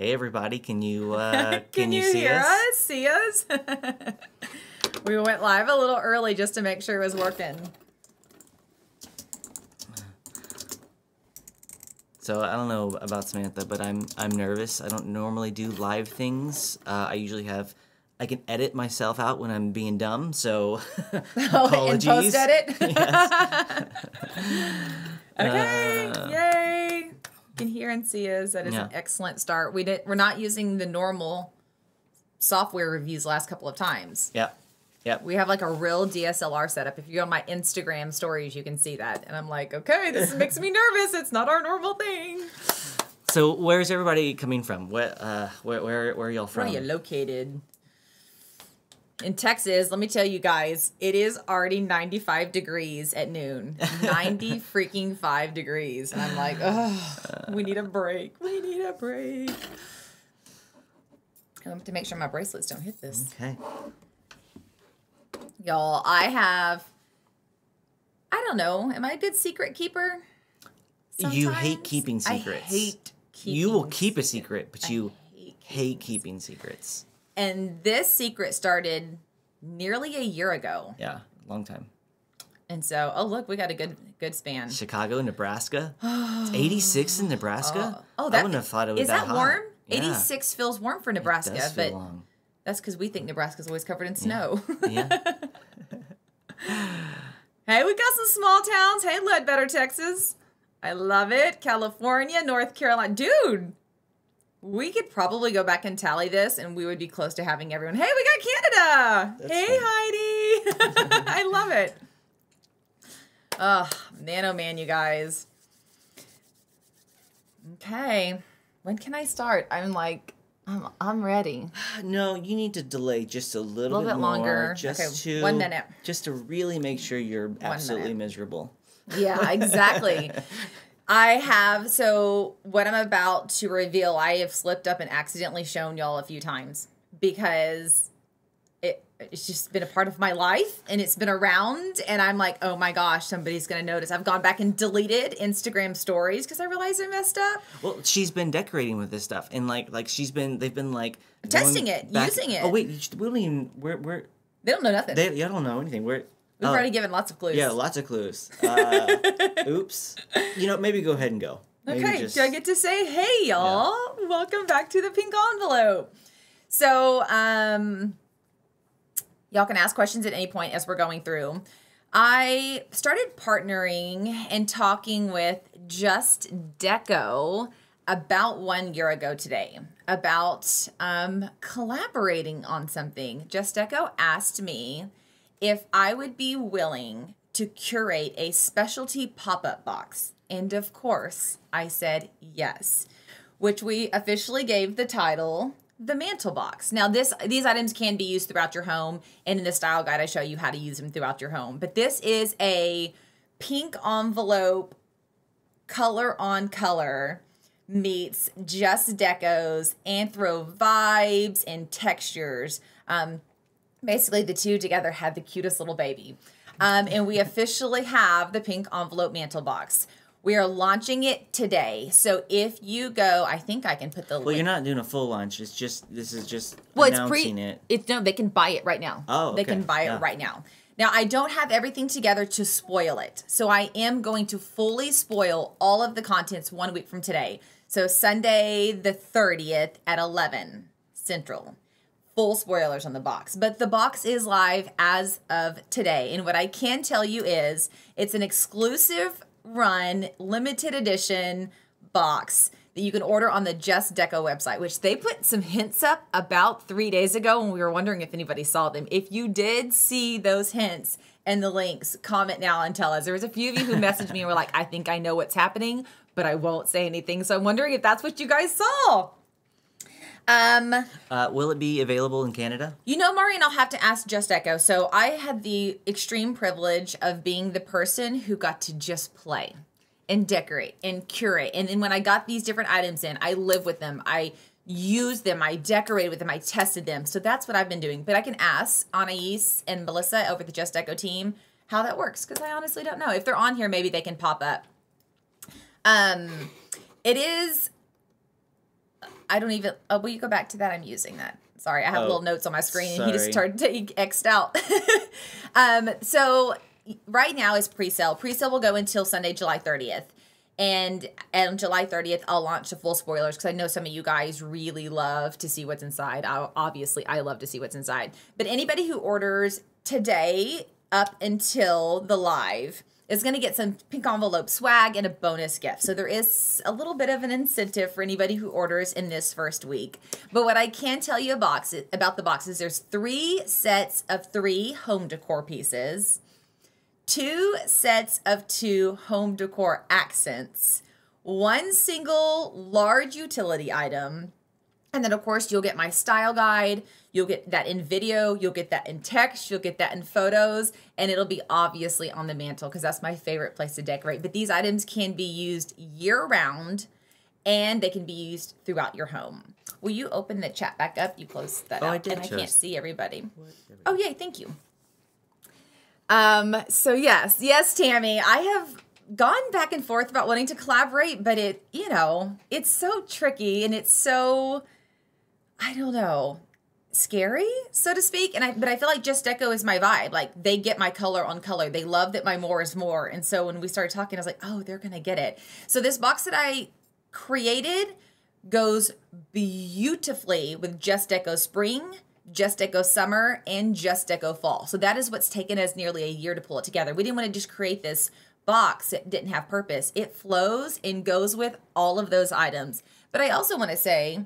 Hey everybody, can you uh, can, Can you, you, see hear us? us? See us? we went live a little early just to make sure it was working. So I don't know about Samantha, but I'm I'm nervous. I don't normally do live things. Uh, I usually have I can edit myself out when I'm being dumb. So Oh, apologies. and post edit. Okay, Uh, yay! Can hear and see us. That is an excellent start. We did. We're not using the normal software reviews last couple of times. Yep. Yep. We have like a real DSLR setup. If you go on my Instagram stories, you can see that. And I'm like, okay, this makes me nervous. It's not our normal thing. So where's everybody coming from? What uh where where where are y'all Where from? are you located? In Texas, let me tell you guys, it is already 95 degrees at noon. 90 freaking 5 degrees. And I'm like, oh, we need a break. We need a break. I have to make sure my bracelets don't hit this. Okay. Y'all, I have, I don't know, am I a good secret keeper? You hate Sometimes? keeping I secrets. hate keeping You will keep a secret, but you hate hate keeping secrets. And this secret started nearly a year ago. Yeah, long time. And so, oh look, we got a good good span. Chicago, Nebraska. It's 86 in Nebraska. Oh, oh, I that wouldn't have thought it was is that, that warm? Yeah, 86 feels warm for Nebraska, but long. that's because we think Nebraska's always covered in snow. Yeah. hey, we got some small towns. Hey, Ledbetter, Texas. I love it. California, North Carolina. Dude, we could probably go back and tally this and we would be close to having everyone. Hey, we got Canada. That's hey, Heidi. I love it. Oh, man, oh man, you guys. Okay. When can I start? I'm like, I'm, I'm ready. No, you need to delay just a little, Little bit, bit longer. Just Okay, to one minute. just to really make sure you're absolutely miserable. Yeah, exactly. I have so what I'm about to reveal, I have slipped up and accidentally shown y'all a few times because it it's just been a part of my life and it's been around and I'm like, "Oh my gosh, somebody's going to notice." I've gone back and deleted Instagram stories because I realized I messed up. Well, she's been decorating with this stuff, and like like she's been they've been like Testing it, using it. Oh wait, we don't even we're we're They don't know nothing. they y'all don't know anything. We're We've oh, already given lots of clues. yeah, lots of clues. Uh, oops. You know, maybe go ahead and go. Maybe Okay, just- do I get to say, hey y'all, welcome back to the pink envelope. So, um, y'all can ask questions at any point as we're going through. I started partnering and talking with Just Deco about one year ago today about um, collaborating on something. Just Deco asked me if I would be willing to curate a specialty pop up box. And of course, I said yes, which we officially gave the title the mantel box. Now this these items can be used throughout your home and in the style guide I show you how to use them throughout your home. But this is a pink envelope color on color meets just decos anthro vibes and textures. Um, basically the two together had the cutest little baby. Um, and we officially have the pink envelope mantel box. We are launching it today. So if you go, I think I can put the Well, link. you're not doing a full launch. It's just this is just Well, it's pre. announcing it. It's no, they can buy it right now. Oh, they can buy Yeah. it right now. Now I don't have everything together to spoil it, so I am going to fully spoil all of the contents one week from today. So Sunday the thirtieth at eleven Central. Full spoilers on the box, but the box is live as of today. And what I can tell you is it's an exclusive run, limited edition box that you can order on the Just Deco website, which they put some hints up about three days ago when we were wondering if anybody saw them. If you did see those hints and the links, comment now and tell us. There was a few of you who messaged me and were like, I think I know what's happening, but I won't say anything. So I'm wondering if that's what you guys saw. Um, Uh, will it be available in Canada? you know, Maureen, I'll have to ask Just Deco. So I had the extreme privilege of being the person who got to just play and decorate and curate. And then when I got these different items in, I live with them. I used them. I decorated with them. I tested them. So that's what I've been doing. But I can ask Anais and Melissa over the Just Deco team how that works because I honestly don't know. If they're on here, maybe they can pop up. Um, it is I don't even. Oh, will you go back to that? I'm using that. Sorry, I have Oh, little notes on my screen, and he just started to he xed out. um, so right now is pre-sale. Pre-sale will go until Sunday, July 30th. And on July 30th, I'll launch the full spoilers because I know some of you guys really love to see what's inside. I, obviously, I love to see what's inside. But anybody who orders today up until the live is going to get some pink envelope swag and a bonus gift. So there is a little bit of an incentive for anybody who orders in this first week. But what I can tell you about, the boxes, there's three sets of three home decor pieces two sets of two home decor accents, one single large utility item, and then, of course, you'll get my style guide. You'll get that in video. You'll get that in text. You'll get that in photos. And it'll be obviously on the mantel because that's my favorite place to decorate. But these items can be used year round and they can be used throughout your home. Will you open the chat back up? You closed that Oh, out. I did and I can't see everybody. Oh, yay. Thank you. Um, so yes, yes, Tammy, I have gone back and forth about wanting to collaborate, but it, you know, it's so tricky and it's so, I don't know, scary, so to speak. And I, but I feel like Just Deco is my vibe. Like they get my color on color. They love that my more is more. And so when we started talking, I was like, oh, they're going to get it. So this box that I created goes beautifully with Just Deco Spring, Just Deco Summer, and Just Deco Fall. So that is what's taken us nearly a year to pull it together. We didn't want to just create this box that didn't have purpose. It flows and goes with all of those items. But I also want to say,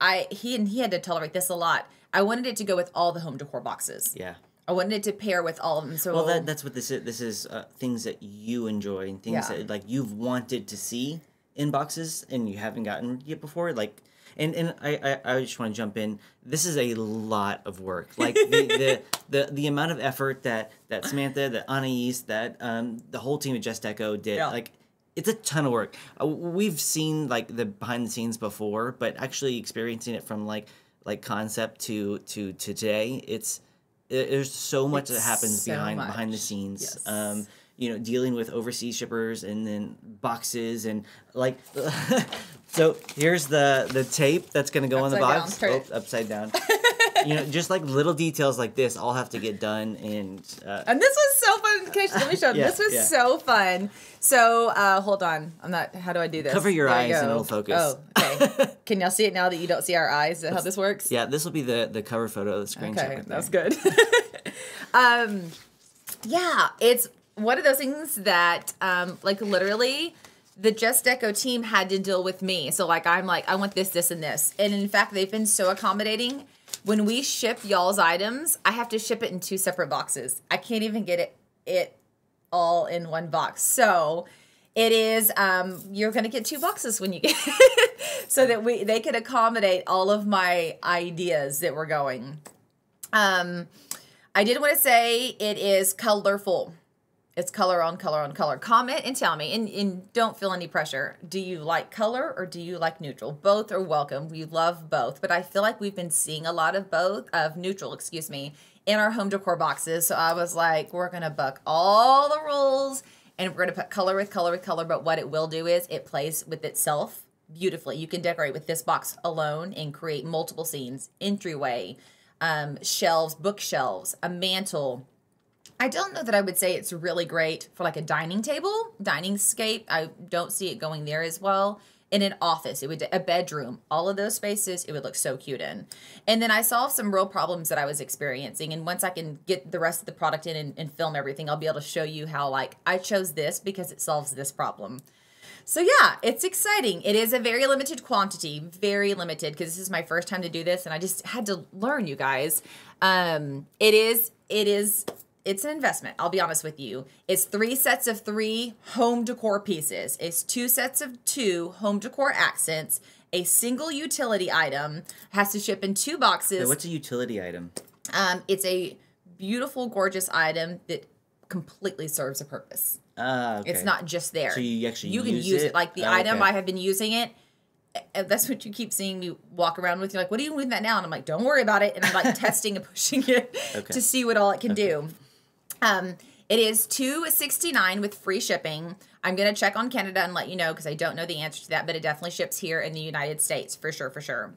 I he and he had to tolerate this a lot. I wanted it to go with all the home decor boxes. Yeah. I wanted it to pair with all of them. So Well, that, that's what this is. This is uh, things that you enjoy and things Yeah. that like you've wanted to see in boxes and you haven't gotten yet before. Like, and and I I, I just want to jump in. This is a lot of work. Like the the, the, the amount of effort that that Samantha, that Anais, that um the whole team at Just Deco did. Yeah. Like. It's a ton of work. Uh, we've seen like the behind the scenes before, but actually experiencing it from like like concept to to to today, it's it- there's so much that happens so behind behind the scenes Yes. um you know dealing with overseas shippers and then boxes and like so here's the the tape that's going to go on the Upside down. box oh, upside down you know just like little details like this all have to get done and uh, And this was so fun. Let me show. Yeah, this was yeah. so fun. So uh, hold on. I'm not. How do I do this? Cover your There eyes and it'll focus. Oh, okay. Can y'all see it now that you don't see our eyes? Is that how this works? yeah this will be the the cover photo of the screenshot Okay, right that's there. good. um, yeah, it's one of those things that, um, like, literally, the Just Deco team had to deal with me. So, like, I'm like, I want this, this, and this. And in fact, they've been so accommodating. When we ship y'all's items, I have to ship it in two separate boxes. I can't even get it it all in one box. So it is um you're gonna get two boxes when you get it so that we they can accommodate all of my ideas that we're going. Um I did want to say it is colorful. It's color on color on color. Comment and tell me, and, and don't feel any pressure. Do you like color or do you like neutral? Both are welcome. We love both, but I feel like we've been seeing a lot of both, of neutral, excuse me, in our home decor boxes. So I was like, we're gonna buck all the rules and we're gonna put color with color with color. But what it will do is it plays with itself beautifully. You can decorate with this box alone and create multiple scenes, entryway, um, shelves, bookshelves, a mantel. I don't know that I would say it's really great for like a dining table, dining scape. I don't see it going there as well. In an office, it would a bedroom, all of those spaces, it would look so cute in. And then I solved some real problems that I was experiencing. And once I can get the rest of the product in and, and film everything, I'll be able to show you how like I chose this because it solves this problem. So yeah, it's exciting. It is a very limited quantity, very limited because this is my first time to do this and I just had to learn you guys. Um it is it is it's an investment. I'll be honest with you. It's three sets of three home decor pieces. It's two sets of two home decor accents. A single utility item has to ship in two boxes. Wait, what's a utility item Um, it's a beautiful, gorgeous item that completely serves a purpose. Ah, okay. It's not just there. So you actually you can use use it, it? like the Oh, item okay. I have been using it. uh, That's what you keep seeing me walk around with. You're like, what are you doing that now? And I'm like, don't worry about it. And I'm like testing and pushing it Okay. to see what all it can do. Um, It is two sixty nine with free shipping. I'm gonna check on Canada and let you know because I don't know the answer to that, but it definitely ships here in the United States for sure, for sure.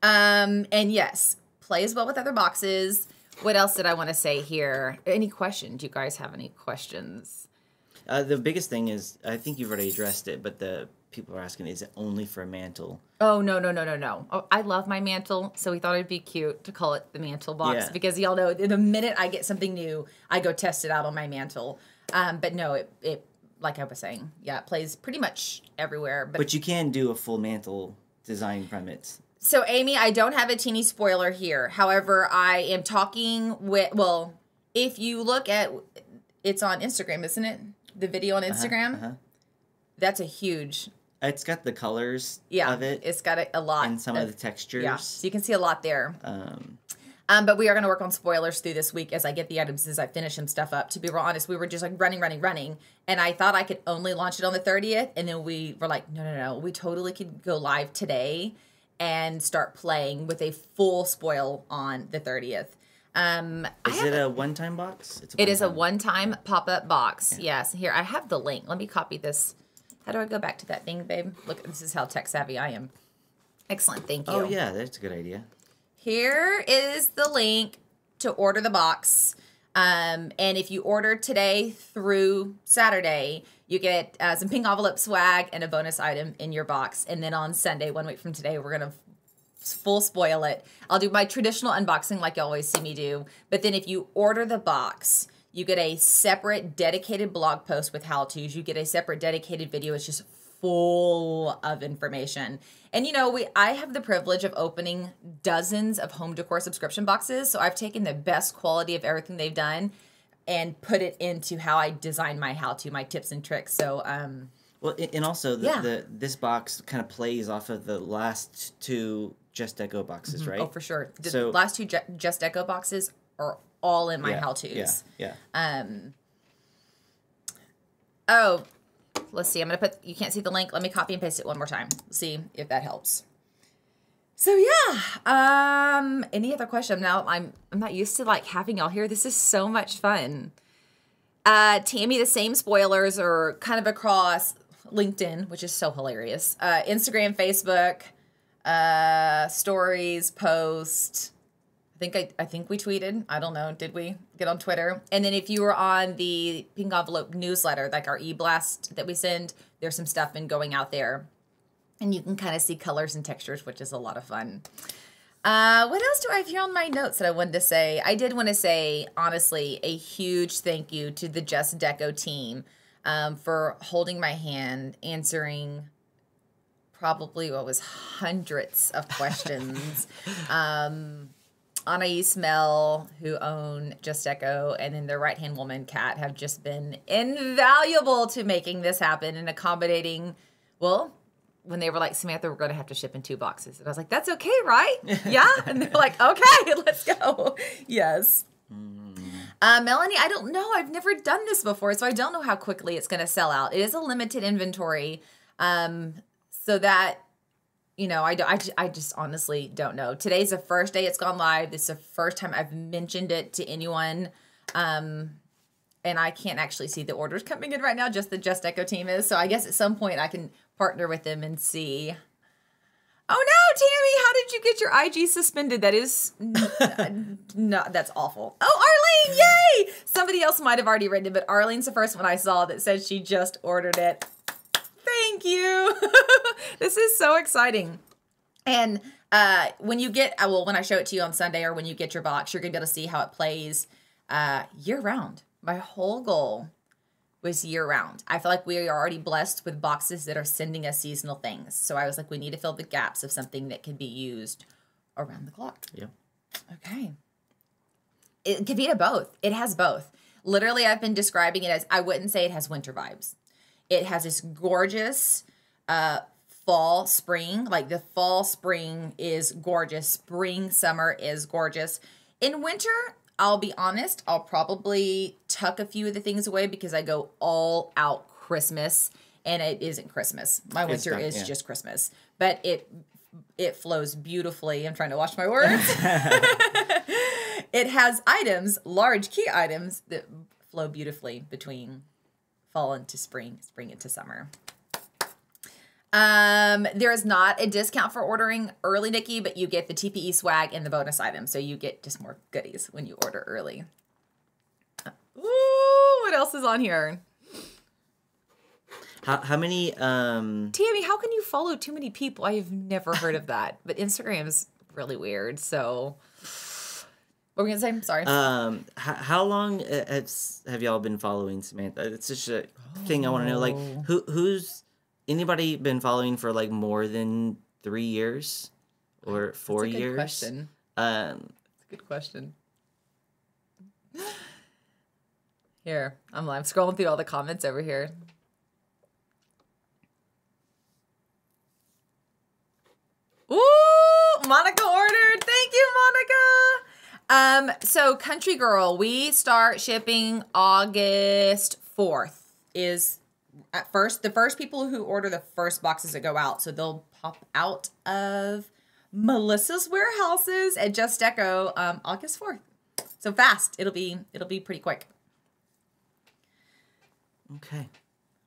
Um, and yes, play as well with other boxes. What else did I want to say here? Any questions? Do you guys have any questions? Uh, the biggest thing is, I think you've already addressed it, but the people are asking, is it only for a mantel? Oh no no no no no! Oh, I love my mantel, so we thought it'd be cute to call it the mantel box Yeah. because y'all know the minute I get something new, I go test it out on my mantel. Um, but no, it it like I was saying, yeah, it plays pretty much everywhere. But, But you can do a full mantel design from it. so Amy, I don't have a teeny spoiler here. However, I am talking with well, if you look at it's on Instagram, isn't it? The video on Instagram. uh-huh. That's a huge It's got the colors yeah. of it It's got a, a lot and some of the textures. yeah. So you can see a lot there. Um, Um, but we are going to work on spoilers through this week as I get the items as I finish some stuff up. To be real honest, we were just like running, running, running, and I thought I could only launch it on the thirtieth, and then we were like, no, no, no, we totally could go live today and start playing with a full spoil on the thirtieth. Um, is it a one-time box? It's it is a one-time. one-time pop-up box. Yes. Here, I have the link. Let me copy this. How do I go back to that thing, babe? Look, this is how tech savvy I am. Excellent. Thank you. Oh yeah, that's a good idea. Here is the link to order the box. Um, and if you order today through Saturday, you get uh, some pink envelope swag and a bonus item in your box. And then on Sunday, one week from today, we're gonna full spoil it. I'll do my traditional unboxing like you always see me do. But then if you order the box, you get a separate dedicated blog post with how to's. You get a separate dedicated video. It's just full of information. And you know, we I have the privilege of opening dozens of home decor subscription boxes. So I've taken the best quality of everything they've done and put it into how I design my how to, my tips and tricks. So um Well, and also the, Yeah. the this box kind of plays off of the last two Just Deco boxes, right? oh for sure. The So- last two Ju- Just Deco boxes are all in my yeah, how to's. Yeah, yeah. Um. Oh, let's see. I'm gonna put. You can't see the link. Let me copy and paste it one more time. See if that helps. So yeah. Um. Any other question? Now I'm. I'm not used to like having y'all here. This is so much fun. Uh, Tammy, the same spoilers are kind of across LinkedIn, which is so hilarious. Uh, Instagram, Facebook, uh, stories, post. I think I, I think we tweeted. I don't know. Did we get on Twitter? And then if you were on the Pink Envelope newsletter, like our e-blast that we send, there's some stuff been going out there. And you can kind of see colors and textures, which is a lot of fun. Uh, what else do I have here on my notes that I wanted to say? I did want to say, honestly, a huge thank you to the Just Deco team um, for holding my hand, answering probably what was hundreds of questions. um, Anais Mel, who own Just Deco, and then their right hand woman, Kat, have just been invaluable to making this happen and accommodating. Well, when they were like, Samantha, we're going to have to ship in two boxes. And I was like, that's okay, right? Yeah. and they're like, okay, let's go. Yes. Uh, Melanie, I don't know. I've never done this before, so I don't know how quickly it's going to sell out. It is a limited inventory. Um, so that you know, I, don't- I, I just honestly don't know. Today's the first day it's gone live. This is the first time I've mentioned it to anyone. Um, and I can't actually see the orders coming in right now, just the Just Deco team is. So I guess at some point I can partner with them and see. Oh no, Tammy, how did you get your IG suspended? That is no, that's awful. Oh, Arlene, yay! Somebody else might have already written it, but Arlene's the first one I saw that said she just ordered it. Thank you. this is so exciting. And uh, when you get, uh, well, when I show it to you on Sunday or when you get your box, you're going to be able to see how it plays uh, year round. My whole goal was year round. I feel like we are already blessed with boxes that are sending us seasonal things. So I was like, we need to fill the gaps of something that can be used around the clock. Yeah. Okay. It can be to both. It has both. Literally, I've been describing it as I wouldn't say it has winter vibes. It has this gorgeous uh fall spring. Like the fall spring is gorgeous. Spring summer is gorgeous. In winter, I'll be honest, I'll probably tuck a few of the things away because I go all out Christmas and it isn't Christmas. My It's winter not, is yeah. just Christmas. But it it flows beautifully. I'm trying to watch my words. it has items, large key items that flow beautifully between fall into spring, spring into summer. Um, there is not a discount for ordering early, Nikki, but you get the TPE swag and the bonus item, so you get just more goodies when you order early. Ooh, what else is on here? How, how many um Tammy, how can you follow too many people? I have never heard of that, but Instagram's really weird. So, what were we gonna say? Sorry. um how, how long uh, has have y'all been following Samantha? It's just a thing I want to know. Like Oh. who who's anybody been following for like more than three years or four That's a good years? question. Um, That's a good question. Here, I'm I'm scrolling through all the comments over here. Ooh, Monica ordered. Thank you, Monica. Um, so Country Girl, we start shipping August 4th. Is at first the first people who order the first boxes that go out. So they'll pop out of Melissa's warehouses at Just Deco um, August 4th. So fast. It'll be it'll be pretty quick. okay.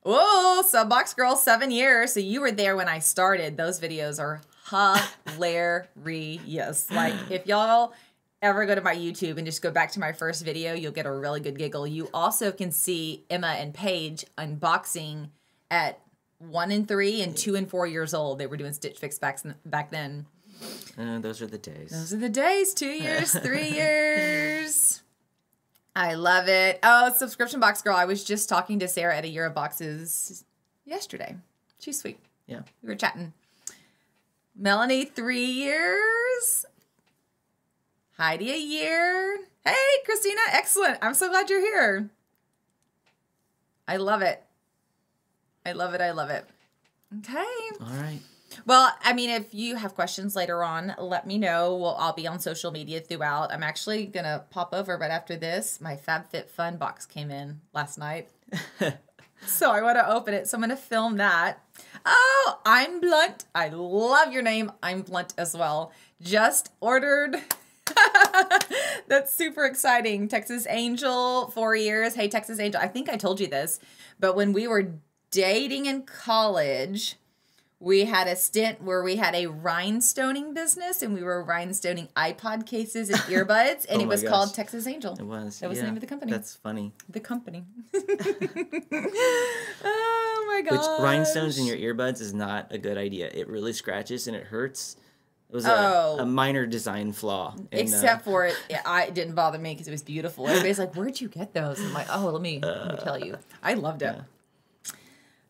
Whoa, Subbox Girl, seven years. So you were there when I started. Those videos are hilarious. Yes, like, if y'all ever go to my YouTube and just go back to my first video, you'll get a really good giggle. You also can see Emma and Paige unboxing at one and three and two and four years old. They were doing Stitch Fix back, back then. Uh, those are the days. Those are the days. Two years, three years. I love it. Oh, subscription box girl. I was just talking to Sarah at a year of boxes yesterday. She's sweet. yeah. We were chatting. Melanie, three years. Heidi, a year. Hey, Christina, excellent. I'm so glad you're here. I love it. I love it. I love it. Okay. All right. Well, I mean, if you have questions later on, let me know. Well, I'll be on social media throughout. I'm actually gonna pop over right after this. My FabFitFun box came in last night, so I want to open it. So I'm gonna film that. Oh, I'm Blunt. I love your name. I'm Blunt as well. Just ordered. That's super exciting. Texas Angel, four years. Hey, Texas Angel. I think I told you this, but when we were dating in college, we had a stint where we had a rhinestoning business and we were rhinestoning iPod cases and earbuds, and Oh it was gosh. called Texas Angel. It was. That was the name of the company. That's funny. The company. oh my Which god. rhinestones in your earbuds is not a good idea. It really scratches and it hurts. It was a, Oh. a minor design flaw. in, uh, Except for it, it, I it didn't bother me because it was beautiful. Everybody's like, "Where'd you get those?" I'm like, "Oh, let me let me tell you, I loved it."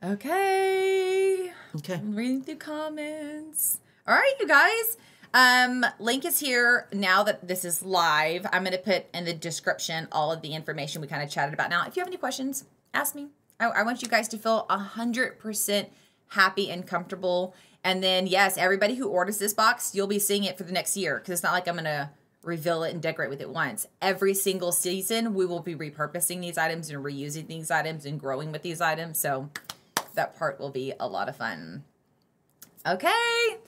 Okay, okay. I'm reading through comments. All right, you guys. Um, link is here now that this is live. I'm gonna put in the description all of the information we kind of chatted about. Now, if you have any questions, ask me. I, I want you guys to feel a hundred percent happy and comfortable. And then, yes, everybody who orders this box, you'll be seeing it for the next year because it's not like I'm gonna reveal it and decorate with it once. Every single season, we will be repurposing these items and reusing these items and growing with these items. So that part will be a lot of fun. Okay.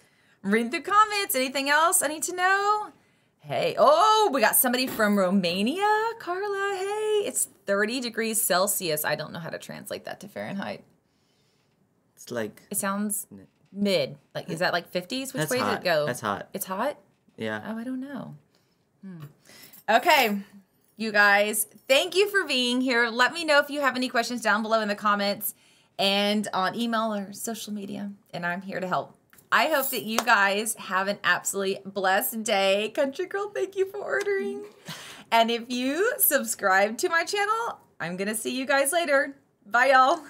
Reading through comments. Anything else I need to know? Hey, oh, we got somebody from Romania. Carla, hey, it's 30 degrees Celsius. I don't know how to translate that to Fahrenheit. It's like It sounds mid. Like, is that like 50s? Which That's way does hot. it go? That's hot. It's hot? yeah. Oh, I don't know. Hmm. Okay, you guys, thank you for being here. Let me know if you have any questions down below in the comments and on email or social media, and I'm here to help. I hope that you guys have an absolutely blessed day. Country Girl, thank you for ordering. And if you subscribe to my channel, I'm going to see you guys later. Bye, y'all.